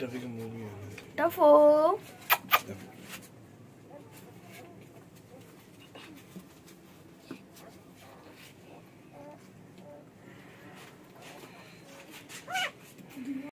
Tuffy की movie है टफो